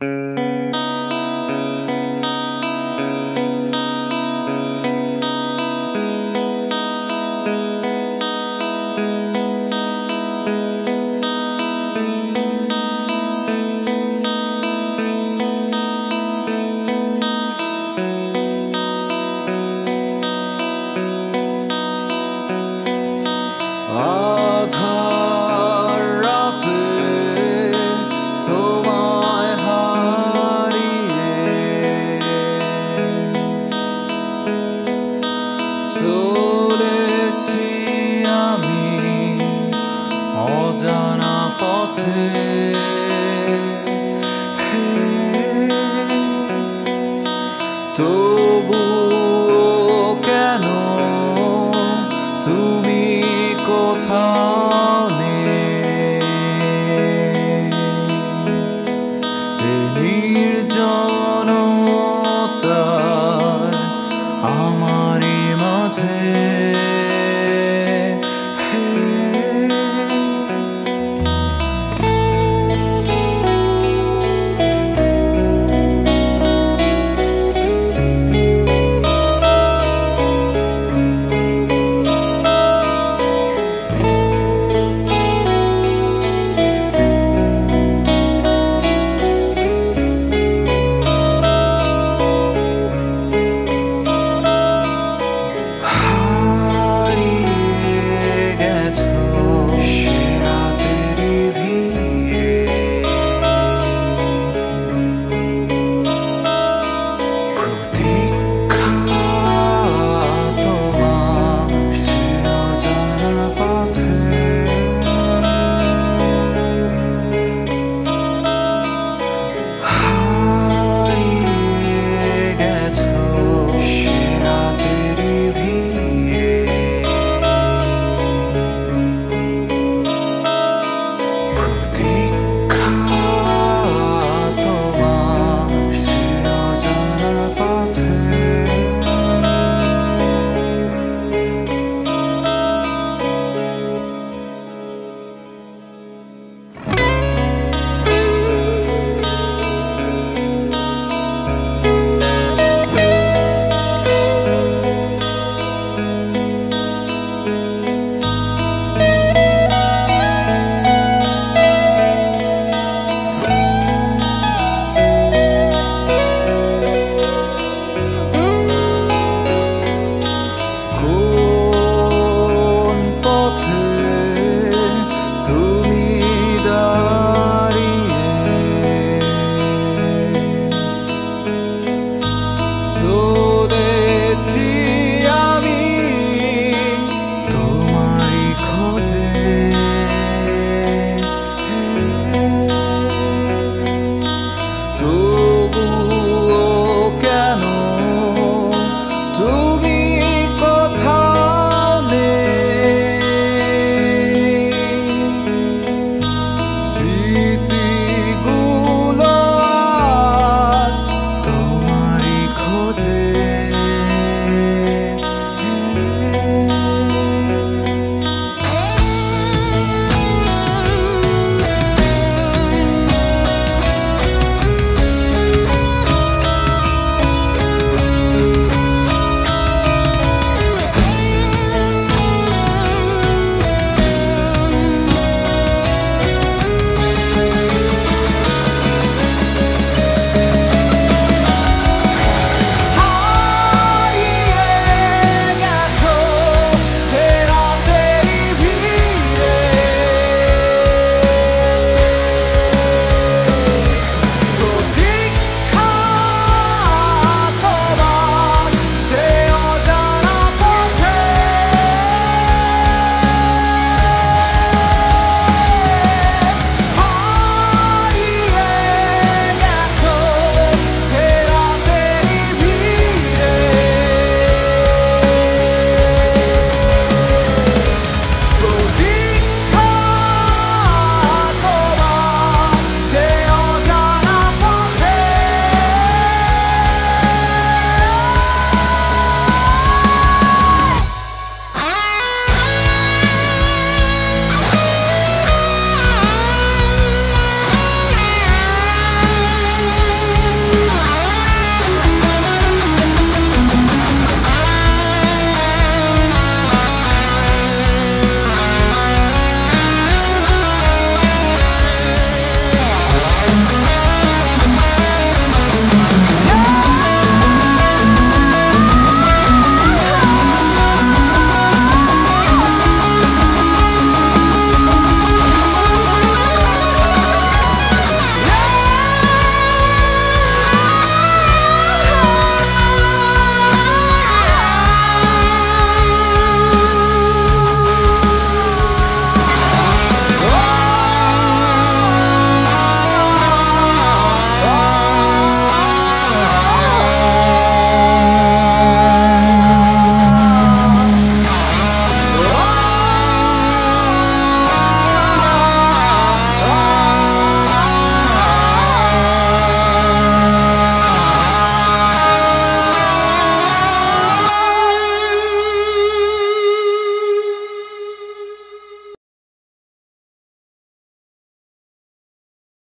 আধার